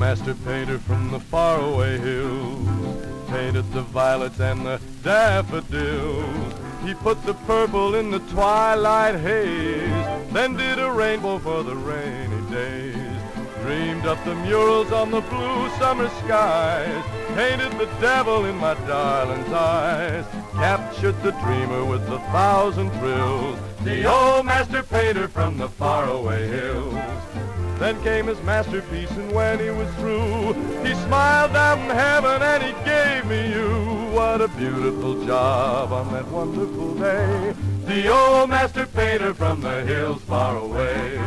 painter from the faraway hills painted the violets and the daffodils. He put the purple in the twilight haze, then did a rainbow for the rainy days. Dreamed up the murals on the blue summer skies, painted the devil in my darling's eyes, captured the dreamer with a thousand thrills, the old master painter from the faraway hills. Then came his masterpiece, and when he was through, he smiled down from heaven and he gave me you. What a beautiful job on that wonderful day. The old master painter from the hills far away.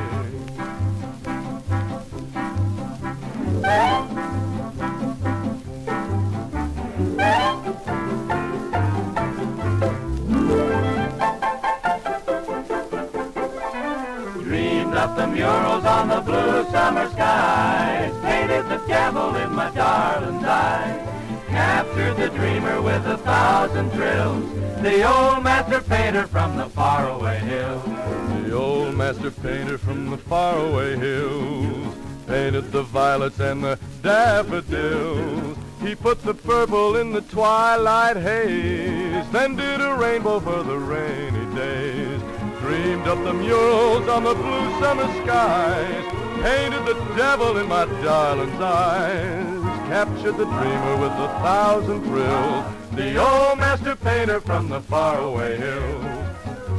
The murals on the blue summer skies, painted the devil in my darling's eyes, captured the dreamer with a thousand thrills, the old master painter from the faraway hills. The old master painter from the faraway hills painted the violets and the daffodils. He put the purple in the twilight haze, then did a rainbow for the rainy days. Up the murals on the blue summer skies, painted the devil in my darling's eyes, captured the dreamer with a thousand thrills, the old master painter from the faraway hills.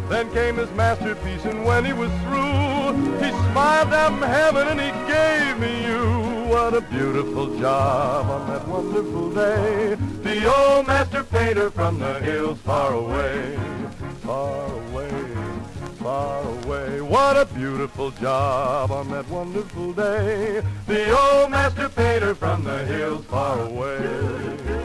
Then came his masterpiece, and when he was through, he smiled down from heaven and he gave me you. What a beautiful job on that wonderful day. The old master painter from the hills far away, far away. What a beautiful job on that wonderful day. The old master painter from the hills far away.